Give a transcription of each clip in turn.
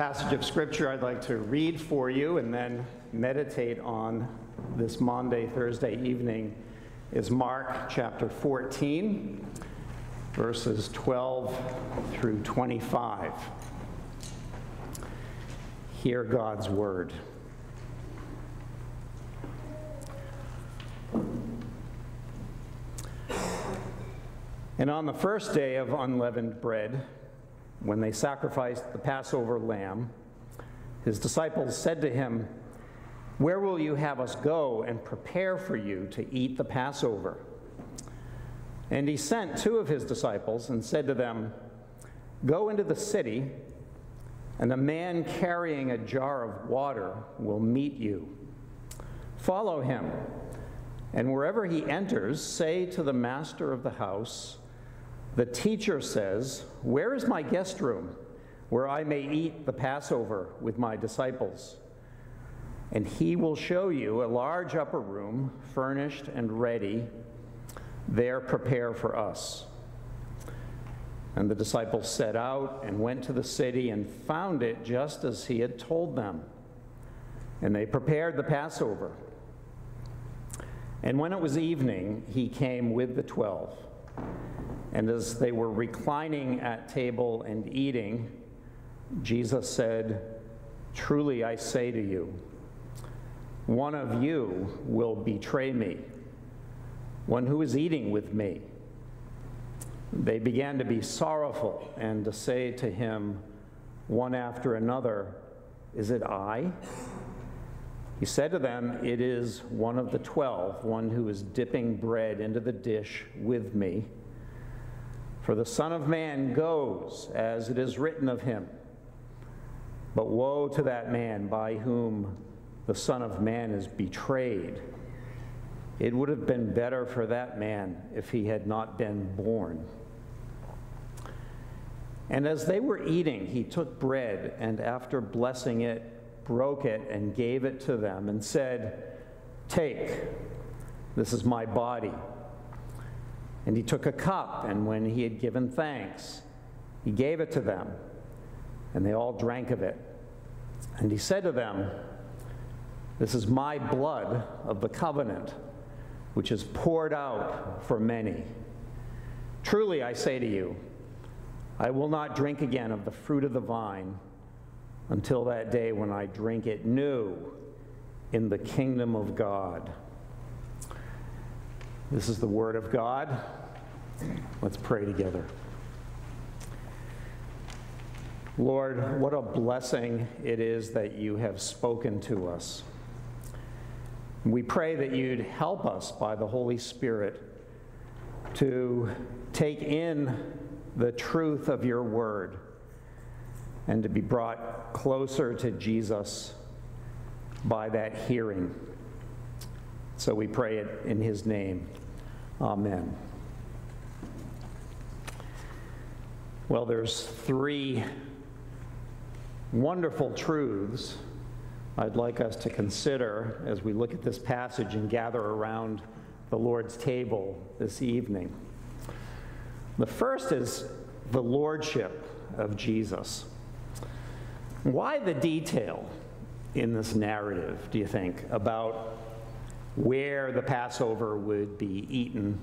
passage of scripture I'd like to read for you and then meditate on this Maundy, Thursday evening is Mark chapter 14, verses 12 through 25. Hear God's word. And on the first day of unleavened bread, when they sacrificed the Passover lamb, his disciples said to him, Where will you have us go and prepare for you to eat the Passover? And he sent two of his disciples and said to them, Go into the city, and a man carrying a jar of water will meet you. Follow him, and wherever he enters, say to the master of the house, the teacher says, Where is my guest room where I may eat the Passover with my disciples? And he will show you a large upper room, furnished and ready. There prepare for us. And the disciples set out and went to the city and found it just as he had told them. And they prepared the Passover. And when it was evening, he came with the twelve. And as they were reclining at table and eating, Jesus said, Truly I say to you, one of you will betray me, one who is eating with me. They began to be sorrowful and to say to him, one after another, Is it I? He said to them, It is one of the twelve, one who is dipping bread into the dish with me. For the Son of Man goes as it is written of him. But woe to that man by whom the Son of Man is betrayed. It would have been better for that man if he had not been born. And as they were eating, he took bread and after blessing it, broke it and gave it to them and said, Take, this is my body and he took a cup, and when he had given thanks, he gave it to them, and they all drank of it. And he said to them, This is my blood of the covenant, which is poured out for many. Truly, I say to you, I will not drink again of the fruit of the vine until that day when I drink it new in the kingdom of God. This is the Word of God. Let's pray together. Lord, what a blessing it is that you have spoken to us. We pray that you'd help us by the Holy Spirit to take in the truth of your word and to be brought closer to Jesus by that hearing. So we pray it in his name. Amen. Well, there's three wonderful truths I'd like us to consider as we look at this passage and gather around the Lord's table this evening. The first is the lordship of Jesus. Why the detail in this narrative, do you think, about where the Passover would be eaten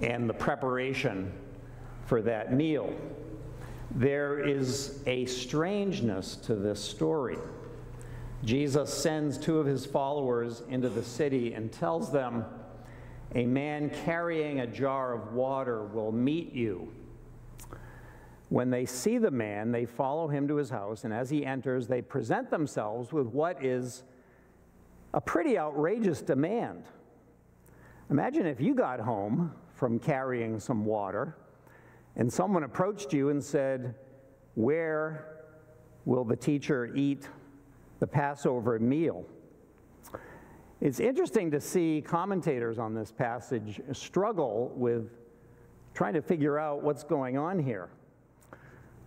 and the preparation for that meal. There is a strangeness to this story. Jesus sends two of his followers into the city and tells them, A man carrying a jar of water will meet you. When they see the man, they follow him to his house, and as he enters, they present themselves with what is a pretty outrageous demand. Imagine if you got home from carrying some water and someone approached you and said, Where will the teacher eat the Passover meal? It's interesting to see commentators on this passage struggle with trying to figure out what's going on here.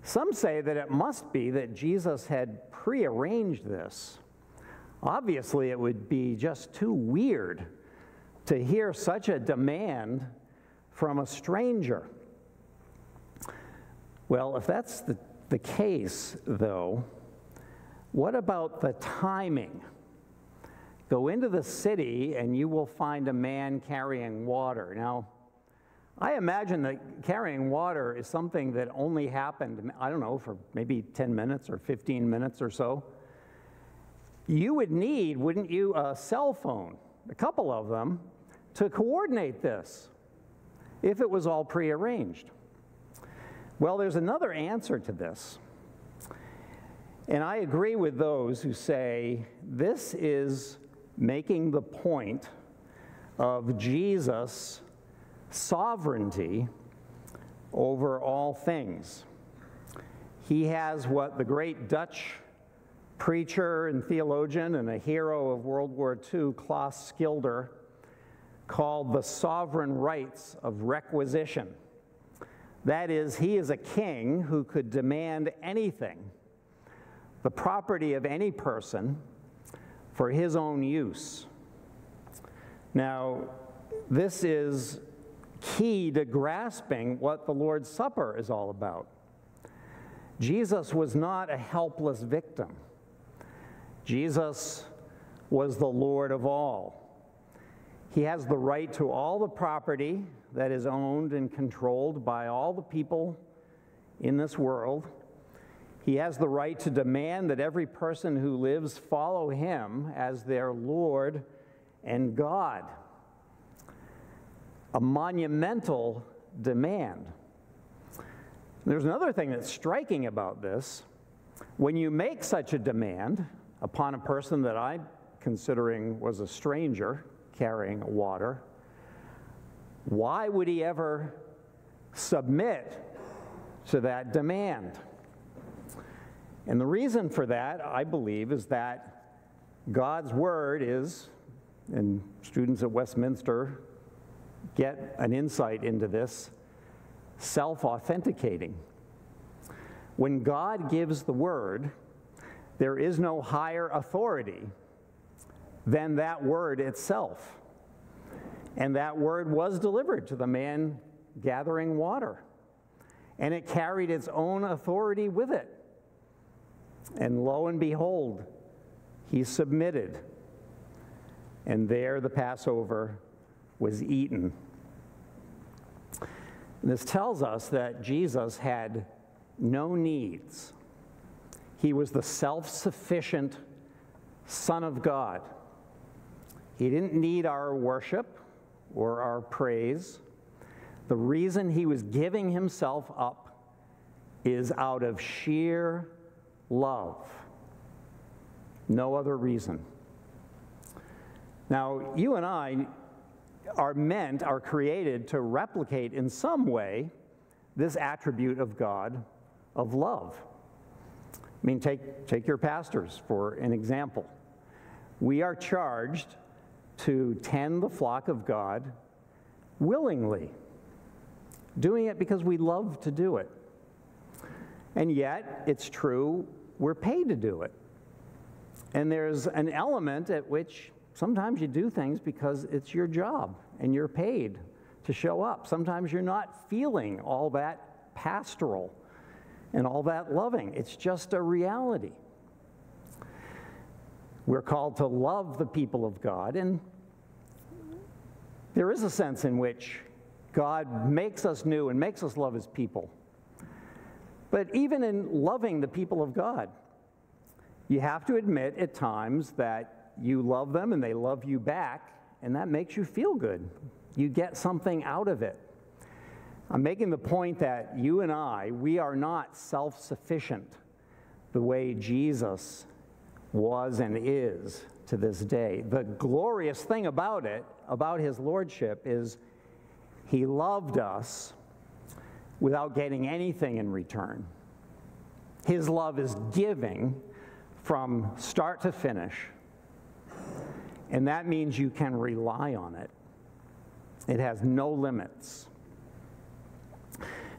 Some say that it must be that Jesus had prearranged this Obviously, it would be just too weird to hear such a demand from a stranger. Well, if that's the the case, though, what about the timing? Go into the city and you will find a man carrying water. Now, I imagine that carrying water is something that only happened, I don't know, for maybe 10 minutes or 15 minutes or so. You would need, wouldn't you, a cell phone, a couple of them, to coordinate this if it was all prearranged. Well, there's another answer to this. And I agree with those who say this is making the point of Jesus' sovereignty over all things. He has what the great Dutch preacher and theologian and a hero of World War II, Klaas Schilder, called the sovereign rights of requisition. That is, he is a king who could demand anything, the property of any person, for his own use. Now, this is key to grasping what the Lord's Supper is all about. Jesus was not a helpless victim. Jesus was the Lord of all. He has the right to all the property that is owned and controlled by all the people in this world. He has the right to demand that every person who lives follow him as their Lord and God. A monumental demand. There's another thing that's striking about this. When you make such a demand upon a person that I'm considering was a stranger carrying water, why would he ever submit to that demand? And the reason for that, I believe, is that God's word is, and students at Westminster get an insight into this, self authenticating. When God gives the word, there is no higher authority than that word itself. And that word was delivered to the man gathering water. And it carried its own authority with it. And lo and behold, he submitted. And there the Passover was eaten. And this tells us that Jesus had no needs. He was the self sufficient Son of God. He didn't need our worship or our praise. The reason he was giving himself up is out of sheer love. No other reason. Now, you and I are meant, are created to replicate in some way this attribute of God of love. I mean, take, take your pastors for an example. We are charged to tend the flock of God willingly, doing it because we love to do it. And yet, it's true, we're paid to do it. And there's an element at which sometimes you do things because it's your job and you're paid to show up. Sometimes you're not feeling all that pastoral and all that loving, it's just a reality. We're called to love the people of God, and there is a sense in which God makes us new and makes us love his people. But even in loving the people of God, you have to admit at times that you love them and they love you back, and that makes you feel good. You get something out of it. I'm making the point that you and I, we are not self sufficient the way Jesus was and is to this day. The glorious thing about it, about his lordship, is he loved us without getting anything in return. His love is giving from start to finish. And that means you can rely on it. It has no limits.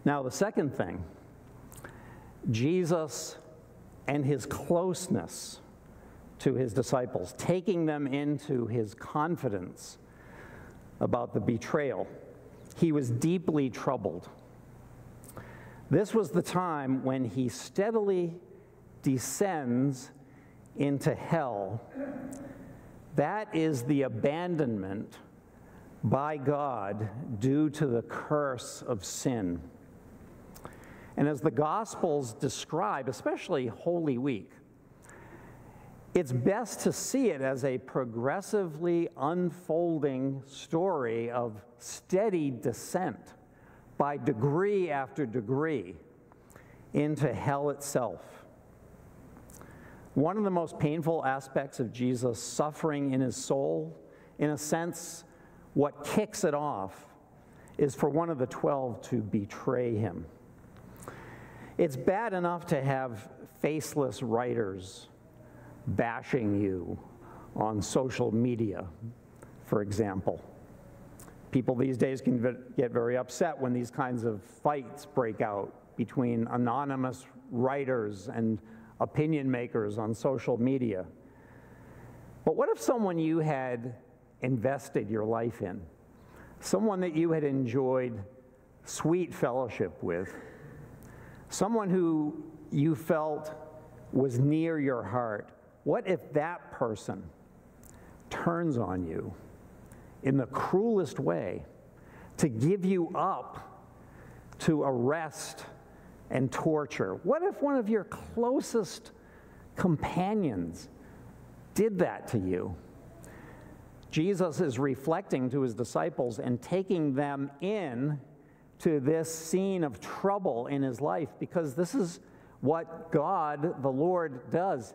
Now, the second thing, Jesus and his closeness to his disciples, taking them into his confidence about the betrayal. He was deeply troubled. This was the time when he steadily descends into hell. That is the abandonment by God due to the curse of sin. And as the Gospels describe, especially Holy Week, it's best to see it as a progressively unfolding story of steady descent by degree after degree into hell itself. One of the most painful aspects of Jesus' suffering in his soul, in a sense, what kicks it off, is for one of the twelve to betray him. It's bad enough to have faceless writers bashing you on social media, for example. People these days can get very upset when these kinds of fights break out between anonymous writers and opinion makers on social media. But what if someone you had invested your life in, someone that you had enjoyed sweet fellowship with, someone who you felt was near your heart, what if that person turns on you in the cruelest way to give you up to arrest and torture? What if one of your closest companions did that to you? Jesus is reflecting to his disciples and taking them in to this scene of trouble in his life because this is what God, the Lord, does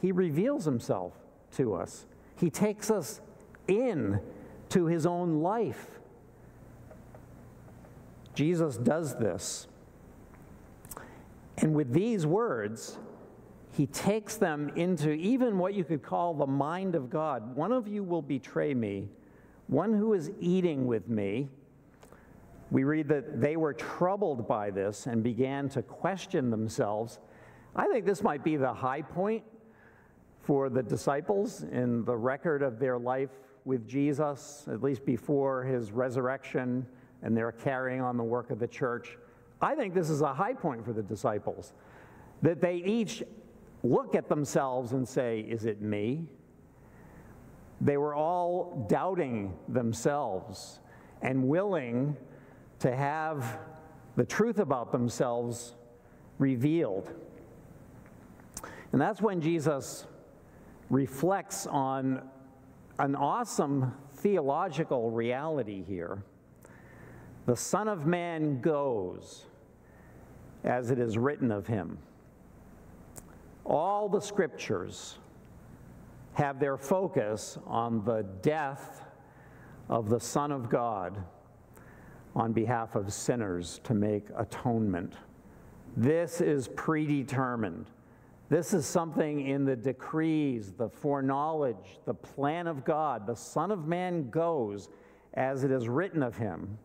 he reveals himself to us. He takes us in to his own life. Jesus does this. And with these words, he takes them into even what you could call the mind of God. One of you will betray me, one who is eating with me. We read that they were troubled by this and began to question themselves. I think this might be the high point for the disciples in the record of their life with Jesus, at least before his resurrection and their carrying on the work of the church. I think this is a high point for the disciples that they each look at themselves and say, Is it me? They were all doubting themselves and willing to have the truth about themselves revealed. And that's when Jesus reflects on an awesome theological reality here. The Son of Man goes as it is written of him. All the scriptures have their focus on the death of the Son of God on behalf of sinners to make atonement. This is predetermined. This is something in the decrees, the foreknowledge, the plan of God. The Son of Man goes as it is written of him.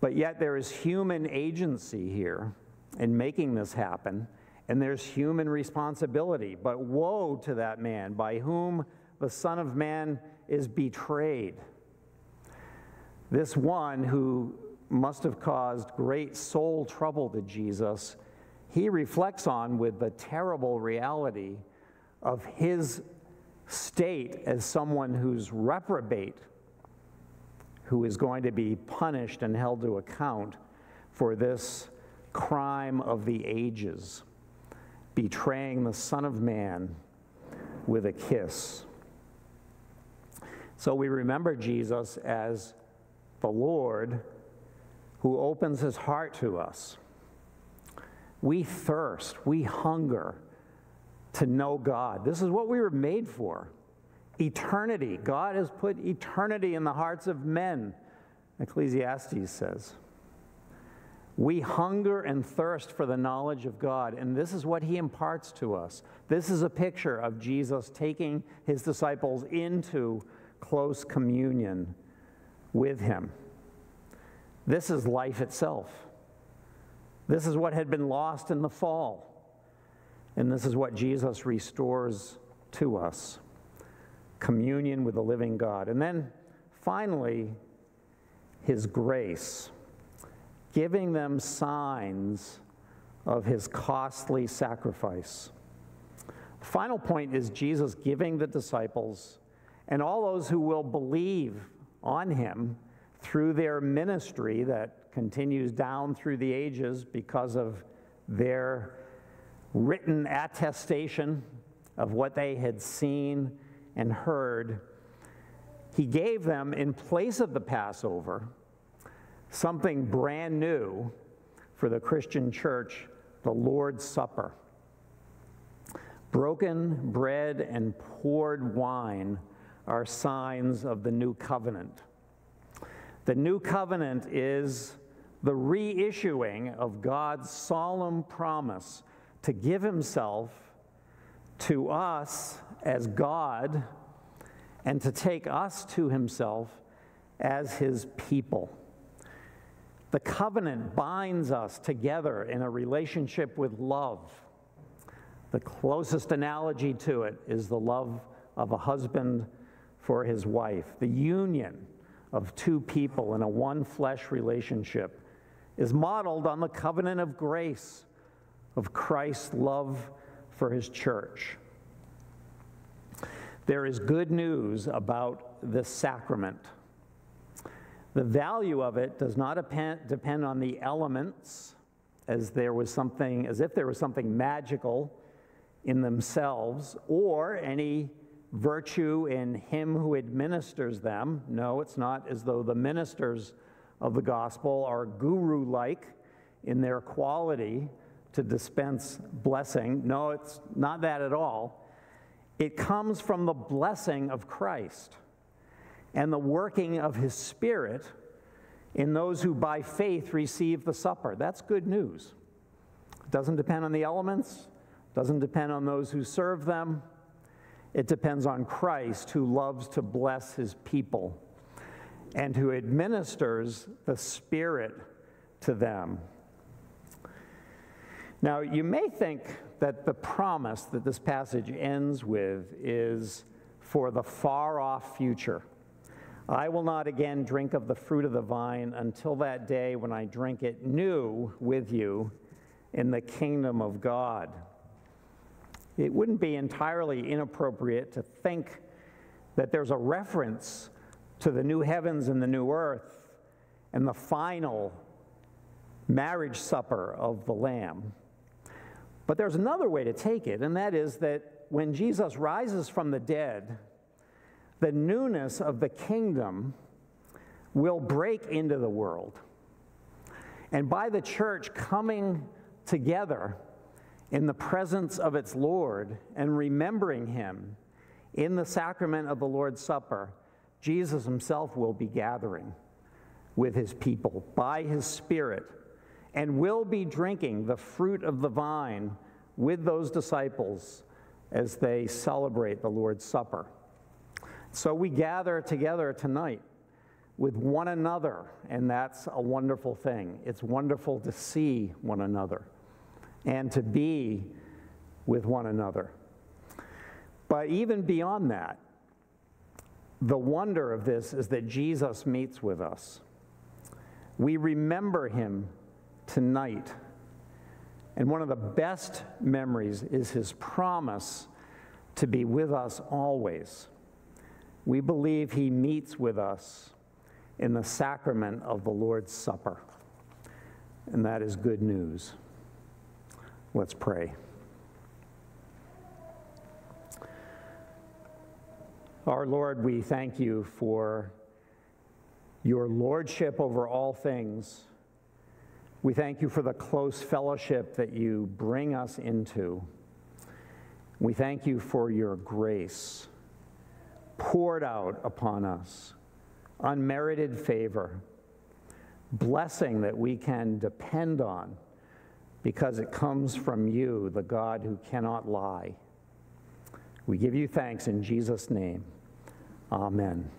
But yet there is human agency here in making this happen, and there's human responsibility. But woe to that man by whom the Son of Man is betrayed. This one who must have caused great soul trouble to Jesus he reflects on with the terrible reality of his state as someone who's reprobate, who is going to be punished and held to account for this crime of the ages, betraying the Son of Man with a kiss. So we remember Jesus as the Lord who opens his heart to us we thirst, we hunger to know God. This is what we were made for eternity. God has put eternity in the hearts of men, Ecclesiastes says. We hunger and thirst for the knowledge of God, and this is what he imparts to us. This is a picture of Jesus taking his disciples into close communion with him. This is life itself. This is what had been lost in the fall. And this is what Jesus restores to us communion with the living God. And then finally, his grace. giving them signs of his costly sacrifice. The final point is Jesus giving the disciples and all those who will believe on him through their ministry that continues down through the ages because of their written attestation of what they had seen and heard. He gave them, in place of the Passover, something brand new for the Christian church the Lord's Supper. Broken bread and poured wine are signs of the new covenant. The new covenant is the reissuing of God's solemn promise to give himself to us as God and to take us to himself as his people. The covenant binds us together in a relationship with love. The closest analogy to it is the love of a husband for his wife. The union of two people in a one flesh relationship is modeled on the covenant of grace of Christ's love for his church. There is good news about this sacrament. The value of it does not depend on the elements as there was something as if there was something magical in themselves or any virtue in him who administers them. No, it's not as though the ministers of the gospel are guru like in their quality to dispense blessing. No, it's not that at all. It comes from the blessing of Christ and the working of his Spirit in those who by faith receive the supper. That's good news. It doesn't depend on the elements, doesn't depend on those who serve them. It depends on Christ who loves to bless his people and who administers the Spirit to them. Now, you may think that the promise that this passage ends with is for the far off future. I will not again drink of the fruit of the vine until that day when I drink it new with you in the kingdom of God. It wouldn't be entirely inappropriate to think that there's a reference to the new heavens and the new earth and the final marriage supper of the Lamb. But there's another way to take it, and that is that when Jesus rises from the dead, the newness of the kingdom will break into the world. And by the church coming together in the presence of its Lord and remembering him in the sacrament of the Lord's Supper, Jesus himself will be gathering with his people by his Spirit and will be drinking the fruit of the vine with those disciples as they celebrate the Lord's Supper. So we gather together tonight with one another, and that's a wonderful thing. It's wonderful to see one another and to be with one another. But even beyond that, the wonder of this is that Jesus meets with us. We remember him tonight. And one of the best memories is his promise to be with us always. We believe he meets with us in the sacrament of the Lord's Supper. And that is good news. Let's pray. Our Lord, we thank you for your lordship over all things. We thank you for the close fellowship that you bring us into. We thank you for your grace poured out upon us, unmerited favor, blessing that we can depend on because it comes from you, the God who cannot lie. We give you thanks in Jesus' name. Amen.